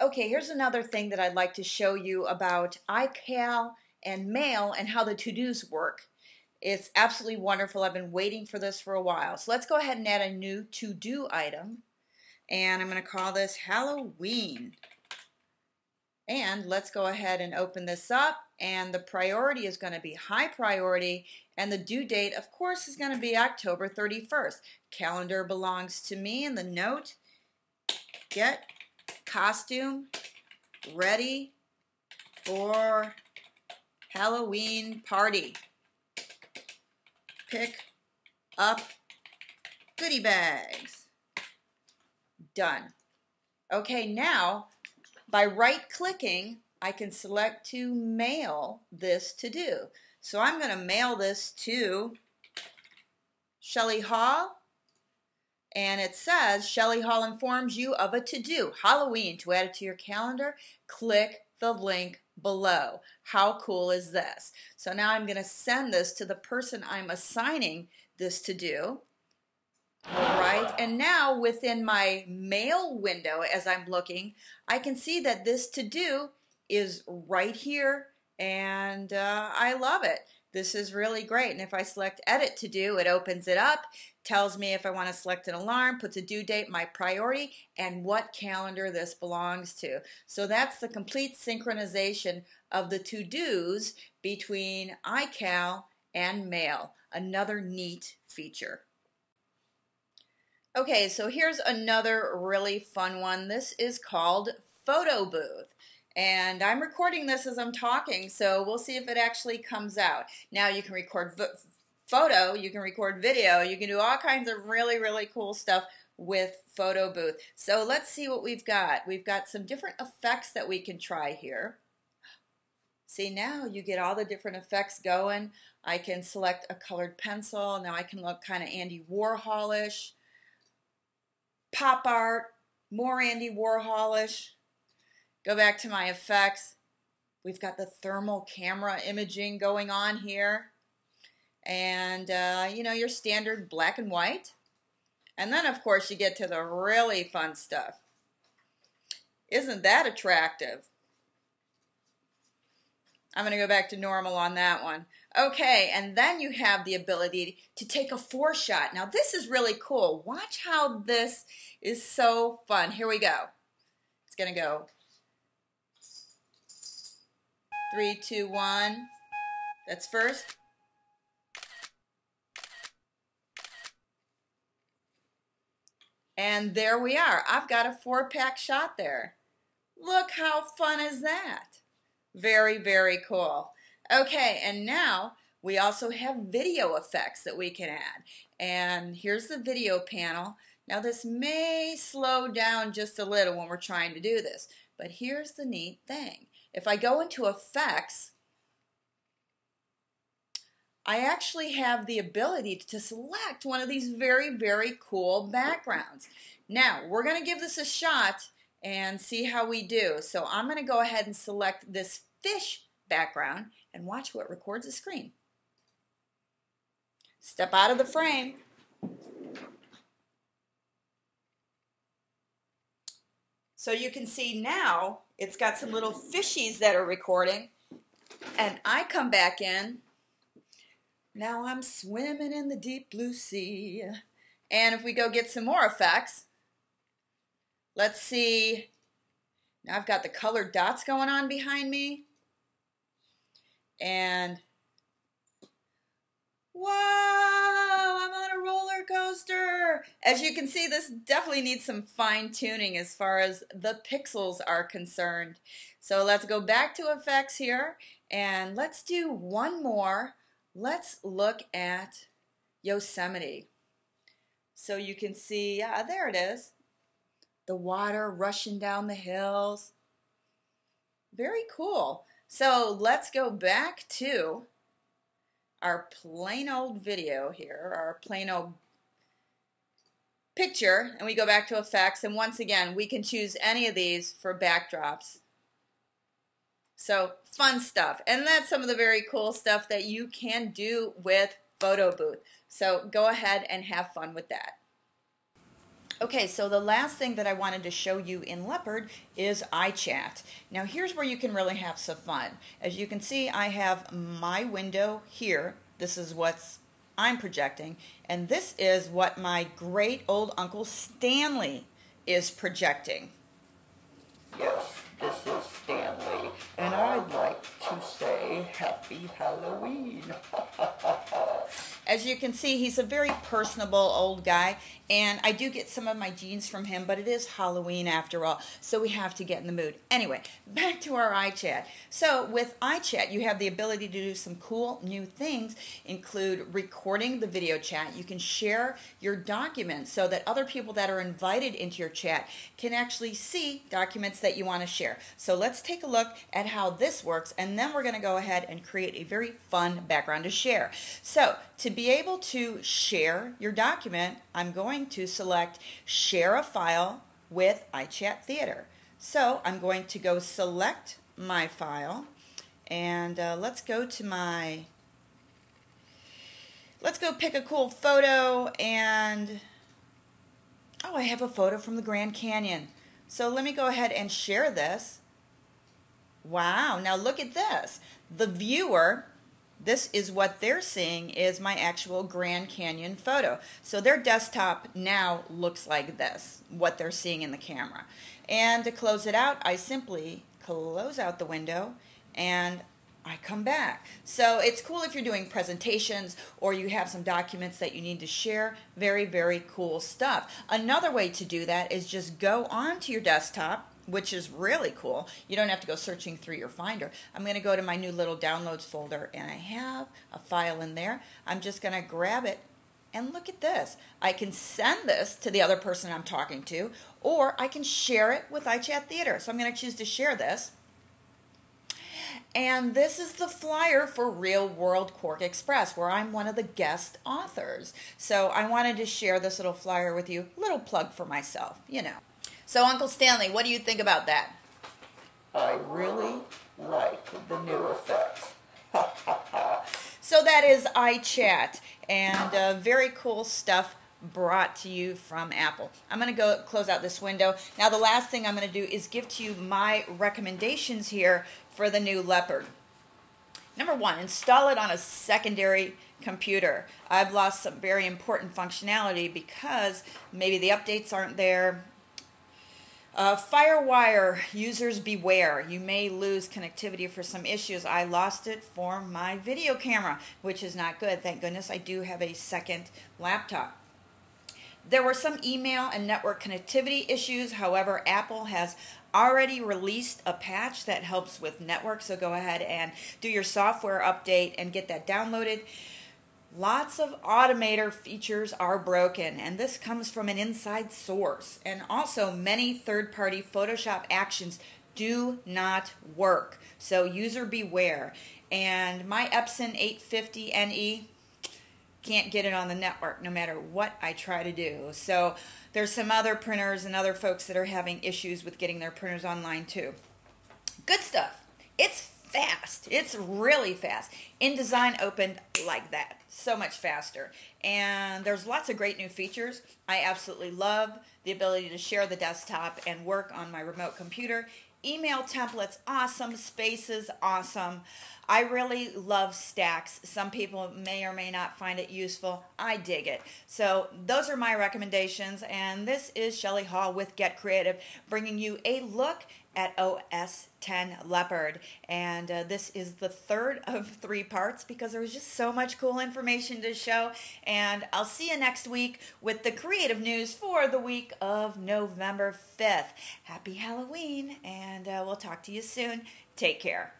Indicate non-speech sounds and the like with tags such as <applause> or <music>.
Okay, here's another thing that I'd like to show you about iCal and Mail and how the to-dos work. It's absolutely wonderful. I've been waiting for this for a while. So let's go ahead and add a new to-do item. And I'm going to call this Halloween. And let's go ahead and open this up. And the priority is going to be high priority. And the due date, of course, is going to be October 31st. Calendar belongs to me. And the note, get costume ready for Halloween party. Pick up goodie bags. Done. Okay, now by right clicking, I can select to mail this to do. So I'm going to mail this to Shellie Hall and it says Shellie Hall informs you of a to-do, Halloween, to add it to your calendar. Click the link below. How cool is this? So now I'm going to send this to the person I'm assigning this to do. All right, and now within my mail window as I'm looking, I can see that this to do is right here and uh, I love it. This is really great. And if I select edit to do, it opens it up, tells me if I want to select an alarm, puts a due date, my priority, and what calendar this belongs to. So that's the complete synchronization of the to-dos between iCal and Mail. Another neat feature. Okay, so here's another really fun one. This is called Photo Booth. And I'm recording this as I'm talking, so we'll see if it actually comes out. Now you can record photo, you can record video, you can do all kinds of really, really cool stuff with Photo Booth. So let's see what we've got. We've got some different effects that we can try here. See now you get all the different effects going. I can select a colored pencil. Now I can look kind of Andy Warholish. Pop art, more Andy Warholish. Go back to my effects. We've got the thermal camera imaging going on here. And, uh, you know, your standard black and white. And then, of course, you get to the really fun stuff. Isn't that attractive? I'm going to go back to normal on that one. Okay, and then you have the ability to take a four shot. Now, this is really cool. Watch how this is so fun. Here we go. It's going to go Three, two, one. That's first. And there we are. I've got a four pack shot there. Look how fun is that? Very, very cool. Okay, and now we also have video effects that we can add. And here's the video panel. Now this may slow down just a little when we're trying to do this, but here's the neat thing. If I go into effects, I actually have the ability to select one of these very, very cool backgrounds. Now, we're going to give this a shot and see how we do. So I'm going to go ahead and select this fish background and watch what records the screen. Step out of the frame. So you can see now it's got some little fishies that are recording. And I come back in. Now I'm swimming in the deep blue sea. And if we go get some more effects, let's see. Now I've got the colored dots going on behind me. And Whoa, coaster. As you can see, this definitely needs some fine tuning as far as the pixels are concerned. So let's go back to effects here and let's do one more. Let's look at Yosemite. So you can see, yeah, there it is. The water rushing down the hills. Very cool. So let's go back to our plain old video here, our plain old picture, and we go back to effects, and once again, we can choose any of these for backdrops. So fun stuff. And that's some of the very cool stuff that you can do with Photo Booth. So go ahead and have fun with that. Okay, so the last thing that I wanted to show you in Leopard is iChat. Now here's where you can really have some fun. As you can see, I have my window here. This is what's I'm projecting, and this is what my great old Uncle Stanley is projecting. Yes, this is Stanley, and I'd like to say Happy Halloween. <laughs> As you can see, he's a very personable old guy, and I do get some of my jeans from him, but it is Halloween after all, so we have to get in the mood. Anyway, back to our iChat. So with iChat, you have the ability to do some cool new things, include recording the video chat. You can share your documents so that other people that are invited into your chat can actually see documents that you want to share. So let's take a look at how this works, and then we're going to go ahead and create a very fun background to share. So to be able to share your document, I'm going to select Share a File with iChat Theater. So I'm going to go select my file, and uh, let's go to my, let's go pick a cool photo, and, oh, I have a photo from the Grand Canyon. So let me go ahead and share this. Wow, now look at this. The viewer this is what they're seeing is my actual Grand Canyon photo. So their desktop now looks like this, what they're seeing in the camera. And to close it out, I simply close out the window and I come back. So it's cool if you're doing presentations or you have some documents that you need to share. Very, very cool stuff. Another way to do that is just go onto your desktop which is really cool. You don't have to go searching through your Finder. I'm going to go to my new little downloads folder and I have a file in there. I'm just going to grab it and look at this. I can send this to the other person I'm talking to or I can share it with iChat Theater. So I'm going to choose to share this. And this is the flyer for Real World QuarkXPress, where I'm one of the guest authors. So I wanted to share this little flyer with you. Little plug for myself, you know. So, Uncle Stanley, what do you think about that? I really like the new effects. <laughs> so that is iChat, and uh, very cool stuff brought to you from Apple. I'm going to go close out this window. Now, the last thing I'm going to do is give to you my recommendations here for the new Leopard. Number one, install it on a secondary computer. I've lost some very important functionality because maybe the updates aren't there, uh, Firewire, users beware. You may lose connectivity for some issues. I lost it for my video camera, which is not good. Thank goodness I do have a second laptop. There were some email and network connectivity issues. However, Apple has already released a patch that helps with network. So go ahead and do your software update and get that downloaded. Lots of automator features are broken, and this comes from an inside source. And also, many third party Photoshop actions do not work. So, user beware. And my Epson 850NE can't get it on the network no matter what I try to do. So, there's some other printers and other folks that are having issues with getting their printers online too. Good stuff. It's fast. It's really fast. InDesign opened like that. So much faster. And there's lots of great new features. I absolutely love the ability to share the desktop and work on my remote computer. Email templates, awesome. Spaces, awesome. I really love stacks. Some people may or may not find it useful. I dig it. So those are my recommendations. And this is Shellie Hall with Get Creative, bringing you a look at OS 10 Leopard. And uh, this is the third <laughs> of three parts because there was just so much cool information to show. And I'll see you next week with the creative news for the week of November 5th. Happy Halloween, and uh, we'll talk to you soon. Take care.